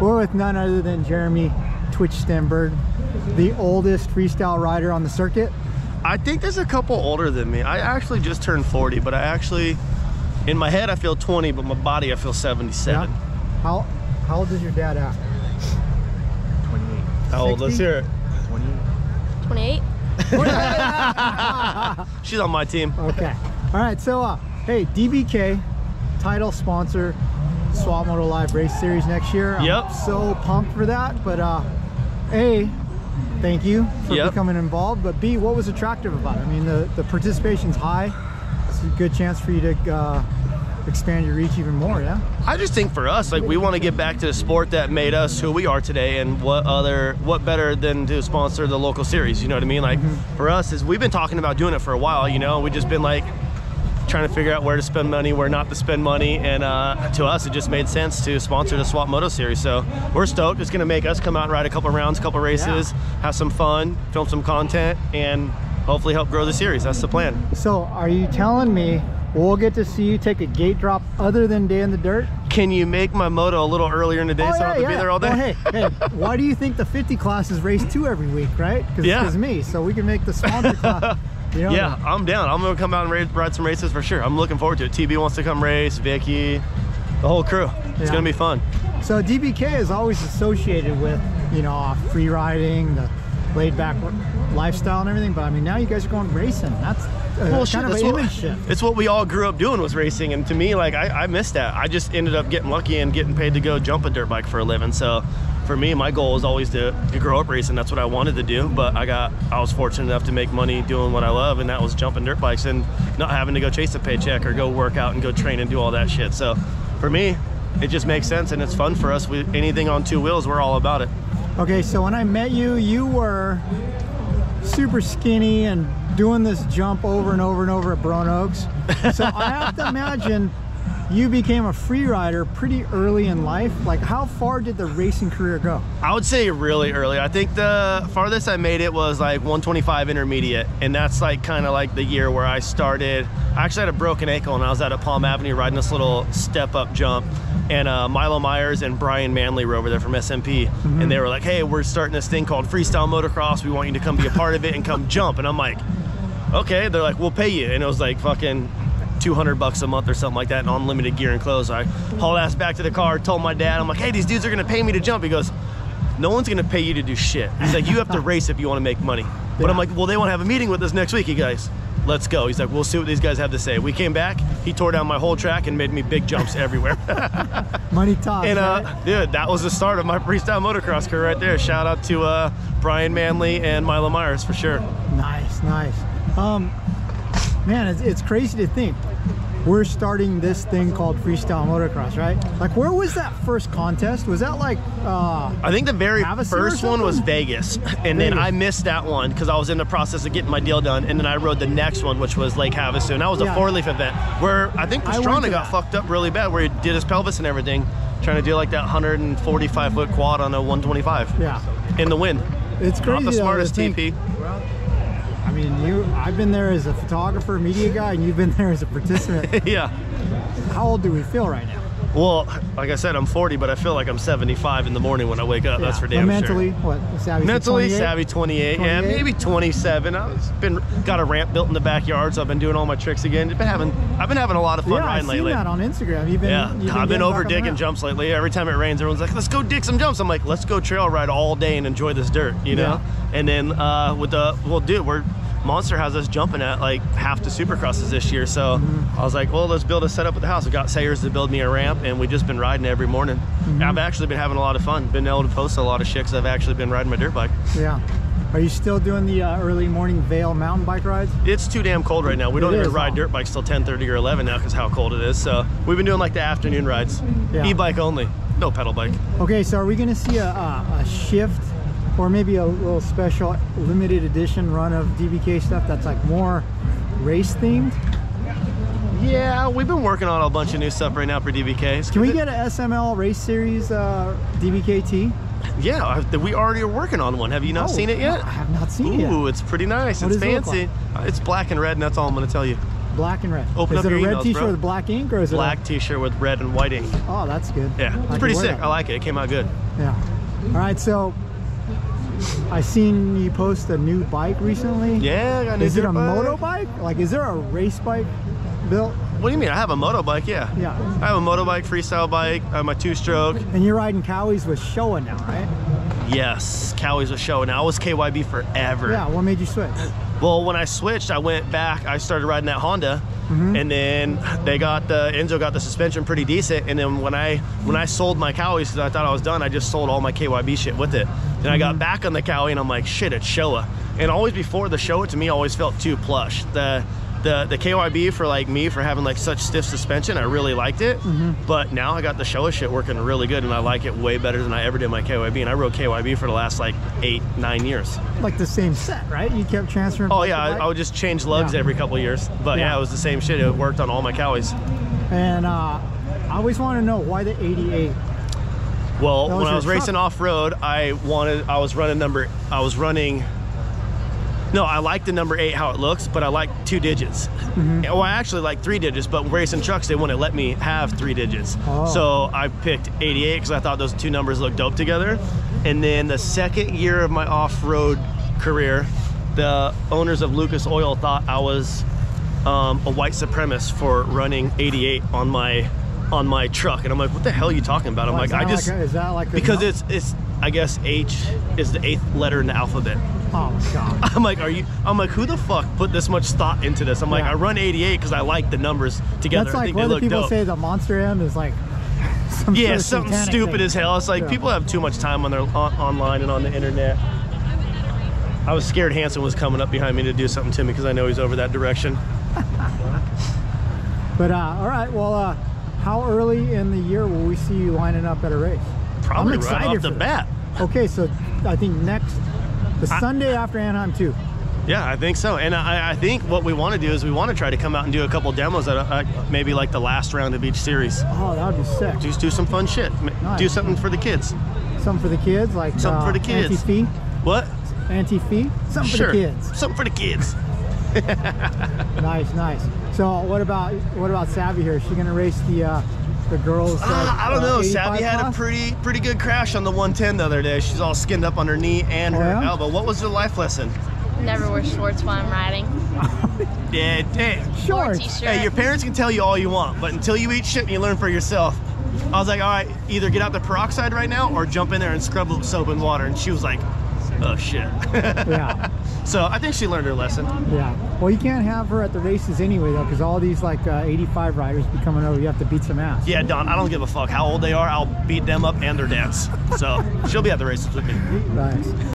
we're with none other than Jeremy Twitch Stenberg, the oldest freestyle rider on the circuit. I think there's a couple older than me. I actually just turned 40, but I actually, in my head, I feel 20, but my body, I feel 77. Yeah. How how old is your dad at? 28. How old? Let's hear it. 28? She's on my team. Okay. All right. So, uh, hey, DBK, title sponsor, Swapmoto Live Race Series next year. I'm Yep. so pumped for that. But uh, a, thank you for Yep. becoming involved. But B, what was attractive about it? I mean, the the participation's high. It's a good chance for you to uh, expand your reach even more. Yeah. I just think for us, like we want to get back to the sport that made us who we are today, and what other, what better than to sponsor the local series? You know what I mean? Like for us, is we've been talking about doing it for a while. You know, we just been like trying to figure out where to spend money, where not to spend money, and uh, to us, it just made sense to sponsor the Swapmoto series. So we're stoked. It's gonna make us come out and ride a couple rounds, couple races, have some fun, film some content, and hopefully help grow the series. That's the plan. So, are you telling me we'll get to see you take a gate drop other than Day in the Dirt? Can you make my moto a little earlier in the day so I don't have to be there all day? Well, hey, hey, why do you think the 50 class is race two every week, right? Because Yeah. it's me, so we can make the sponsor class. You know, Yeah, I'm down. I'm gonna come out and race, ride some races for sure. I'm looking forward to it. TB wants to come race, Vicky, the whole crew. It's Yeah. gonna be fun. So DBK is always associated with, you know, uh, free riding, the laid back lifestyle and everything. But I mean, now you guys are going racing. That's uh, shit, kind of that's an what- image shift. It's what we all grew up doing was racing, and to me, like I, I missed that. I just ended up getting lucky and getting paid to go jump a dirt bike for a living. So, for me, my goal was always to, to grow up racing. That's what I wanted to do. But I got, I was fortunate enough to make money doing what I love, and that was jumping dirt bikes and not having to go chase a paycheck or go work out and go train and do all that shit. So, for me, it just makes sense and it's fun for us. We, anything on two wheels, we're all about it. Okay, so when I met you, you were super skinny and doing this jump over and over and over at Brone Oaks. So I have to imagine you became a free rider pretty early in life. Like, how far did the racing career go? I would say really early. I think the farthest I made it was like 125 intermediate, and that's like kind of like the year where I started. I actually had a broken ankle, and I was out at Palm Avenue riding this little step-up jump, and uh, Milo Myers and Brian Manley were over there from SMP, and they were like, "Hey, we're starting this thing called freestyle motocross. We want you to come be a part of it and come jump." And I'm like, "Okay." They're like, "We'll pay you," and it was like fucking 200 bucks a month or something like that, and unlimited gear and clothes. I hauled ass back to the car, told my dad, I'm like, hey, these dudes are gonna pay me to jump. He goes, no one's gonna pay you to do shit. He's like, you have to race if you wanna make money. But I'm like, well, they wanna have a meeting with us next week, you guys. Let's go. He's like, we'll see what these guys have to say. We came back, he tore down my whole track and made me big jumps everywhere. Money talks. and right? uh, dude, that was the start of my freestyle motocross career right there. Shout out to uh, Brian Manley and Milo Myers for sure. Nice, nice. Um, man, it's, it's crazy to think we're starting this thing called freestyle motocross, right? Like, where was that first contest? Was that like, uh, I think the very Havasu first one was? Vegas, and then I missed that one because I was in the process of getting my deal done, and then I rode the next one, which was Lake Havasu, and that was a four-leaf event where I think I Pastrana to got fucked up really bad, where he did his pelvis and everything, trying to do like that 145 foot quad on a 125 yeah? in the wind. It's crazy. Not the smartest TP. I mean, you. I've been there as a photographer, media guy, and you've been there as a participant. yeah. How old do we feel right now? Well, like I said, I'm 40, but I feel like I'm 75 in the morning when I wake up. That's Yeah. for But damn mentally, sure. what? Savvy, Mentally 28? savvy 28, yeah maybe 27 i've been got a ramp built in the backyard so i've been doing all my tricks again I've been having i've been having a lot of fun Yeah, I've riding seen lately that on Instagram. You've been. yeah you've i've been over back on the digging jumps lately every time it rains everyone's like let's go dig some jumps i'm like let's go trail ride all day and enjoy this dirt you know Yeah. and then uh with the well dude we're Monster has us jumping at like half the supercrosses this year, so Mm-hmm. I was like, "Well, let's build a setup at the house." I got Sayers to build me a ramp, and we've just been riding every morning. Mm-hmm. I've actually been having a lot of fun. Been able to post a lot of shit because I've actually been riding my dirt bike. Yeah. Are you still doing the uh, early morning Vale mountain bike rides? It's too damn cold right now. We don't It even ride dirt bikes till 10:30 or 11 now because how cold it is. So we've been doing like the afternoon rides, Yeah. e-bike only, no pedal bike. Okay, so are we going to see a, a, a shift or maybe a little special limited edition run of DBK stuff that's like more race themed? Yeah, we've been working on a bunch of new stuff right now for DBKs. Can we get a SML race series uh, DBKT? Yeah, we already are working on one. Have you not Oh, seen it yet? I have not seen it Ooh, it's pretty nice. What it's does it fancy. Uh, It's black and red, and that's all I'm going to tell you. Black and red. Open is up it a your red emails, t-shirt with black ink or is it a- Black T-shirt with red and white ink. oh, that's good. Yeah, I it's pretty sick. I like it. It came out good. Yeah. All right, so I seen you post a new bike recently. Yeah, I got a new Is it a bike. motorbike? Like, is there a race bike built? What do you mean? I have a motorbike. Yeah. Yeah. I have a motorbike, freestyle bike. I have my two-stroke. And you're riding Cowies with Showa now, right? Yes, Cowie's was Now I was KYB forever. Yeah. What made you switch? Well, when I switched, I went back. I started riding that Honda, Mm-hmm. and then they got the Enzo got the suspension pretty decent. And then when I when I sold my Cowies, because I thought I was done, I just sold all my KYB shit with it. Then I Mm-hmm. got back on the Cowie, and I'm like, shit, it's Showa. And always before the Showa to me always felt too plush. The the the KYB for like me for having like such stiff suspension, I really liked it. Mm-hmm. But now I got the Showa shit working really good, and I like it way better than I ever did my KYB. And I rode KYB for the last like eight nine years. Like the same set, right? You kept transferring. Oh yeah, I. I would just change lugs Yeah. every couple years. But yeah. Yeah. it was the same shit. It worked on all my cowies. And uh, I always want to know why the 88. Well, when I was truck. racing off road, I wanted I was running number I was running no, I like the number eight how it looks, but I like two digits. Mm-hmm. Well, I actually like three digits, but racing trucks they wouldn't let me have three digits. Oh. So I picked 88 because I thought those two numbers looked dope together. And then the second year of my off-road career, the owners of Lucas Oil thought I was um, a white supremacist for running 88 on my on my truck, and I'm like, what the hell are you talking about? I'm Why, like, I just like a- is that like because it's it's I guess H is the eighth letter in the alphabet. Oh my god. I'm like, are you? I'm like, who the fuck put this much thought into this? I'm like, I run 88 because I like the numbers together. That's I like think they whether look people dope. say the Monster M is like some yeah, sort of something stupid thing. as hell. It's like Yeah. people have too much time on their on, online and on the internet. I was scared Hanson was coming up behind me to do something to me because I know he's over that direction. But uh, all right, well, uh, how early in the year will we see you lining up at a race? Probably I'm right excited off for the bat. Okay, so I think next the Sunday after Anaheim too. Yeah, I think so. And I, I think what we want to do is we want to try to come out and do a couple demos at uh, maybe like the last round of each series. Oh, that would be sick. Just do some fun shit. Nice. Do something for the kids. Something for the kids, like Something uh, for the kids. Anti-fee, What? anti-fee. Something sure. for the kids. Something for the kids. Nice, nice. So what about what about Savvy here? Is she gonna race the uh, the girls? Ah, I don't uh, know. 85 Savvy had a pretty pretty good crash on the 110 the other day. She's all skinned up on her knee and Oh, her yeah? elbow. What was the life lesson? Never wear shorts while I'm riding. Yeah, damn. Shorts. Hey, your parents can tell you all you want, but until you eat shit and you learn for yourself. I was like, all right, either get out the peroxide right now or jump in there and scrub with soap and water. And she was like, oh shit. Yeah, so I think she learned her lesson. yeah. Well, you can't have her at the races anyway though, because all these like uh, 85 riders be coming over. You have to beat some ass. Yeah, Don, I don't give a fuck how old they are. I'll beat them up and their dads. So she'll be at the races with me. Nice.